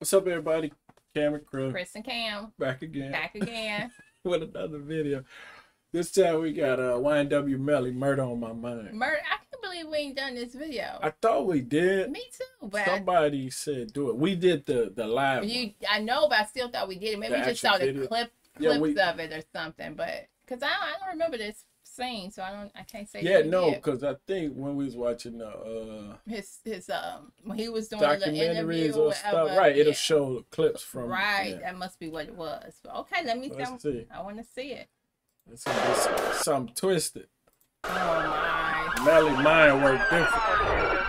What's up, everybody? Cameron Crow Cris and Cam back again back again. with another video. This time we got uh, YNW Melly, Murder on My Mind. Murder. I can't believe we ain't done this video. I thought we did. Me too, but Somebody said do it. We did the the live. one. I know, but I still thought we did it. Maybe The we just saw the video. clip Yeah, clips we- of it or something. But because I, I don't remember this scene, so I don't. I can't say. Yeah, no, because I think when we was watching the uh, his his um when he was doing the documentaries or or stuff, whatever, right? It'll show clips from. Right, yeah. that must be what it was. But okay, let me. Let's Tell, see. I want to see it. It's gonna be some, twisted. Oh my. Melly mine work different. Mhm.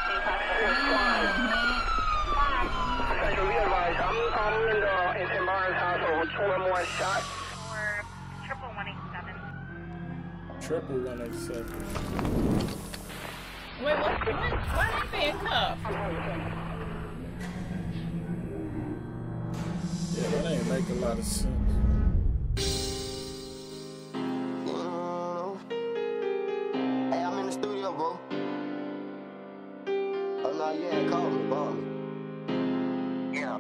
Special be advised, I'm, I'm in the in, in Myers household with two or more shots. or triple one eight seven. Triple one eight seven. Wait, what? what? Why are they being cuffed? Yeah, that ain't make a lot of sense. Hey, I'm in the studio, bro. Oh, no, you ain't called me, bro. Yeah.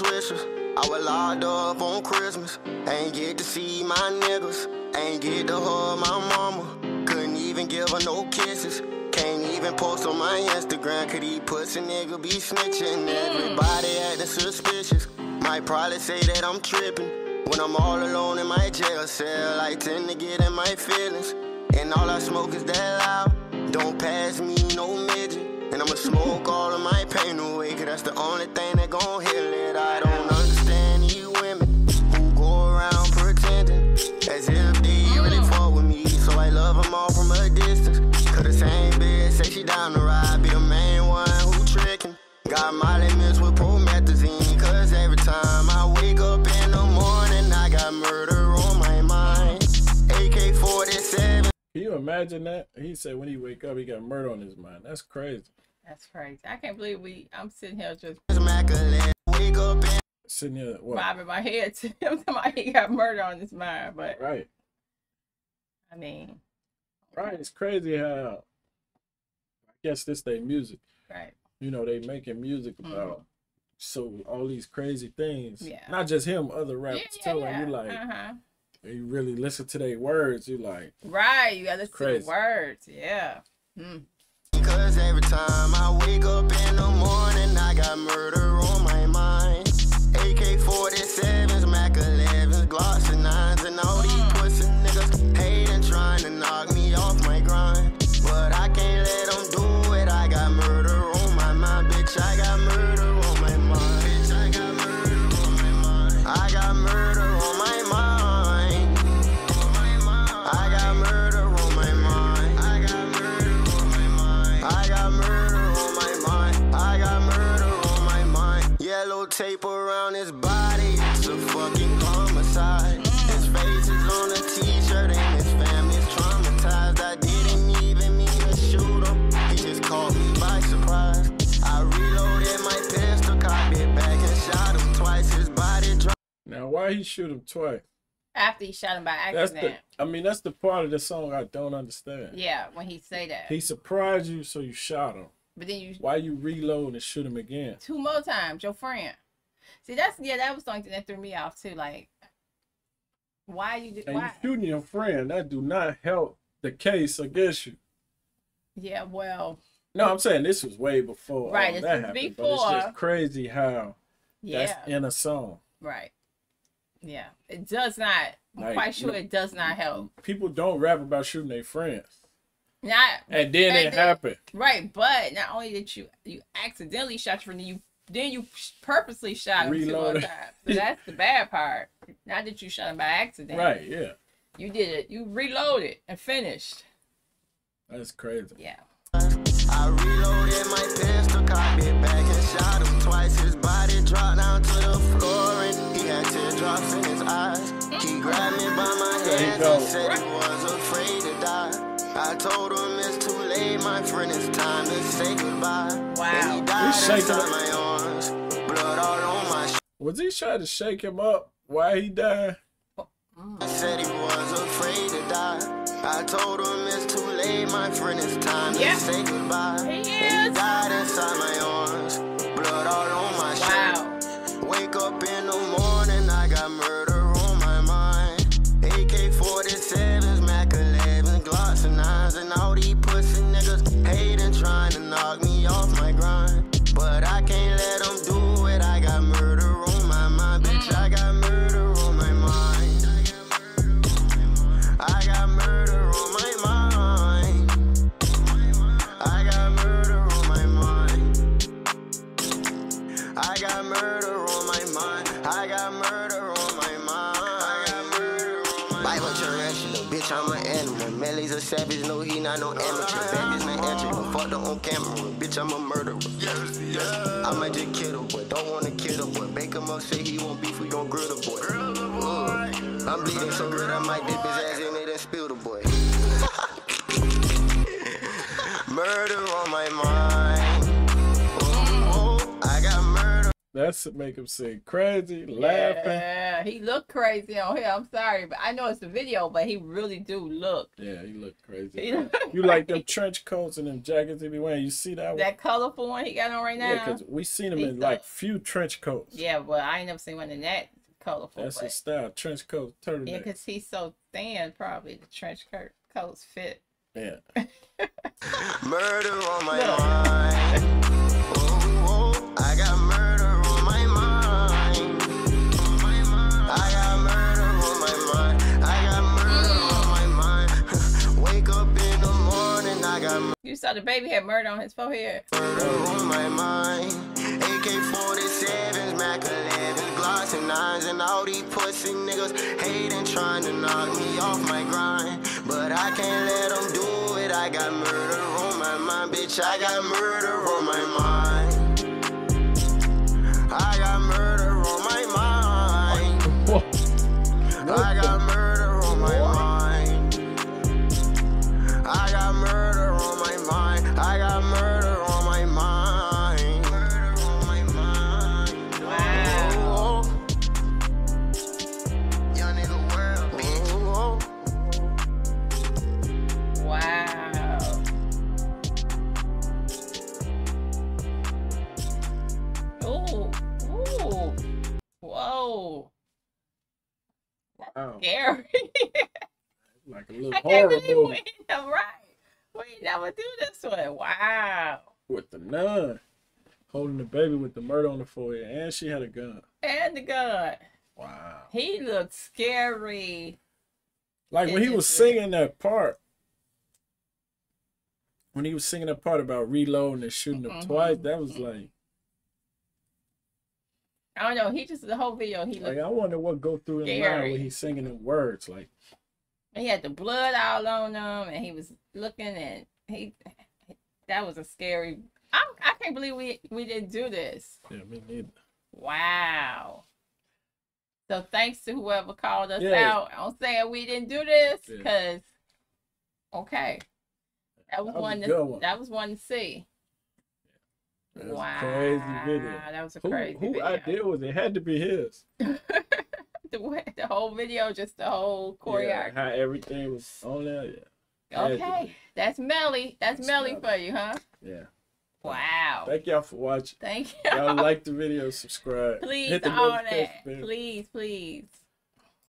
Roll no swishers. I was locked up on Christmas. Ain't get to see my niggas. Ain't get to hug my mama. Couldn't even give her no kisses. Can't even post on my Instagram. Could he pussy nigga be snitching? Mm. Everybody acting suspicious. Might probably say that I'm tripping. When I'm all alone in my jail cell, I tend to get in my feelings. And all I smoke is that loud. Don't pass me no midget. And I'ma smoke all of my pain away, cause that's the only thing that gon' heal it. I don't understand you women who go around pretending as if they really fuck with me. So I love them all from a distance. Cause the same bitch say she down to ride, be the main one who tricking. Got my limits with promethazine, cause every time I wake up in the morning, I got murder on my mind. AK 47. Can you imagine that? He said when he wake up, he got murder on his mind. That's crazy. That's crazy. I can't believe we. I'm sitting here just Immaculate. Wake up in Sitting here, what? bobbing my head to him. Somebody got murder on his mind, but Right, I mean, right. It's crazy how. I guess this they music. right. You know, they making music about so all these crazy things. Yeah. Not just him, other rappers Yeah, yeah, too. yeah. And you like, uh-huh. you really listen to their words. You like, Right. You got to listen to the words. Yeah. Hmm. Cause every time I wake up in the morning, I got murder Yellow tape around his body. It's a fucking homicide. His face is on a t-shirt and his family's traumatized. I didn't even mean to shoot him. He just caught me by surprise. I reloaded my pistol, cocked it back and shot him twice. His body dropped. now why he shoot him twice? After he shot him by That's accident. the. I mean, that's the part of the song I don't understand. Yeah, when he say that. He surprised you, so you shot him. But then you Why you reload and shoot him again? two more times, your friend. See, that's yeah, that was something that threw me off too. Like, why you did And you why? shooting your friend, that do not help the case against you. Yeah, well, No, I'm saying this was way before Right, that happened. But it's just crazy how yeah, that's in a song. right. Yeah, it does not. I'm Like, quite sure no- it does not help. People don't rap about shooting their friends. Not And then And it then- happened. right, but not only did you you accidentally shot your friend, you then you purposely shot him two more times. So that's the bad part. Not that you shot him by accident. Right, yeah. You did it. You reloaded and finished. That's crazy. Yeah. I reloaded my pistol, cocked it back and shot him twice. His body dropped down to the floor and he had teardrops in his eyes. He grabbed me by my There you hands and said he was afraid to die. I told him it's too late, my friend, it's time to say goodbye. Wow. And he died shaking inside my arms, blood all on my Was he trying to shake him up? Why he died? Said he was afraid to die. I told him it's too late, my friend, it's time Yep. to say goodbye. He I got murder on my mind. I got murder on my mind. I got murder on my mind. Bible tarantula, bitch, I'm an animal. Melly's a savage, no, he not no amateur. And entry, but fucked up on camera. Bitch, I'm a murderer. Yes, yes. I might just kill the boy, don't wanna kill the boy. Bake him up, say he won't beef, we gon' grill the boy. Ooh. Mm. I'm bleeding so red, I might dip his ass in it and spill the boy. murder That's to make him sing crazy, laughing. Yeah, he looked crazy on here. I'm sorry, but I know it's a video, but he really do look. Yeah, he looked crazy. He look You like them trench coats and them jackets he be wearing? You see that? one? that colorful one he got on right now? Yeah, because we seen him He in like few trench coats. Yeah, but I ain't never seen one in that colorful. That's but, his style. Trench coat, turtleneck. yeah, because he's so thin, probably the trench coats fit. Yeah. Murder on my Look. mind. Oh, oh, I got murder You saw the baby had murder on his forehead. murder on my mind. AK 47s, Mac 11s, Glocks and 9s, and all these pussy niggas hating, trying to knock me off my grind. But I can't let them do it. I got murder on my mind, bitch. I got murder on my mind. I got murder on my mind. Whoa. I got murder Ooh, ooh, whoa, Wow. scary. Like a little I can't believe movie we never right. We never do this one. Wow. with the nun holding the baby with the murder on the forehead, and she had a gun. And the gun. Wow. He looked scary. Like when he was singing that part, when he was singing that part about reloading and shooting them Mhm. twice, that was like, I don't know. He just the whole video. He like looked. I wonder what go through his mind when he's singing them words. Like, He had the blood all on him, and he was looking and he. That was a scary. I'm, I can't believe we we didn't do this. yeah, me neither. Wow. So thanks to whoever called us Yeah. out on saying we didn't do this, Yeah. because okay, that was, That was one. To, one. That was one to see. That was wow, a crazy video. That was a Who, crazy who video. idea was it? it? Had to be his. the the whole video, just the whole Yeah, choreography. how everything was on there. Yeah. okay, that's Melly. That's, That's Melly for you, huh? Yeah. Wow. Thank y'all for watching. Thank you. Y'all like the video, subscribe. please, hit the all that. bell. Please, please.